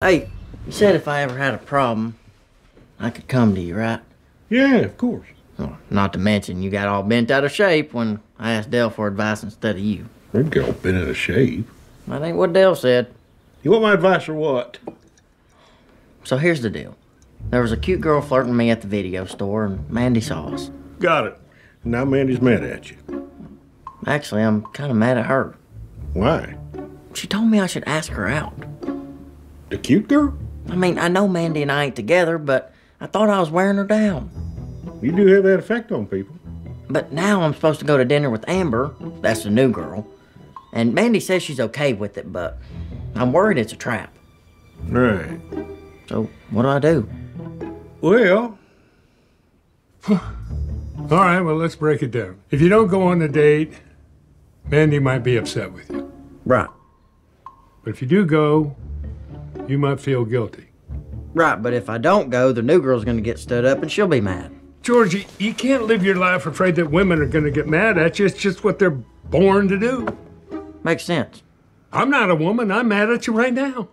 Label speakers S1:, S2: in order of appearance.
S1: Hey, you said if I ever had a problem, I could come to you, right?
S2: Yeah, of course.
S1: Well, not to mention you got all bent out of shape when I asked Dale for advice instead of you.
S2: I That girl bent out of shape.
S1: That ain't what Dale said.
S2: You want my advice or what?
S1: So here's the deal. There was a cute girl flirting with me at the video store, and Mandy saw us.
S2: Got it. Now Mandy's mad at you.
S1: Actually, I'm kind of mad at her.
S2: Why?
S1: She told me I should ask her out.
S2: The cute girl?
S1: I mean, I know Mandy and I ain't together, but I thought I was wearing her down.
S2: You do have that effect on people.
S1: But now I'm supposed to go to dinner with Amber, that's the new girl, and Mandy says she's okay with it, but I'm worried it's a trap.
S2: Right.
S1: So, what do I do?
S2: Well,
S3: All right, well, let's break it down. If you don't go on the date, Mandy might be upset with you.
S1: Right.
S3: But if you do go, you might feel guilty.
S1: Right, but if I don't go, the new girl's gonna get stood up and she'll be mad.
S3: Georgie, you can't live your life afraid that women are going to get mad at you. It's just what they're born to do.
S1: Makes sense.
S3: I'm not a woman. I'm mad at you right now.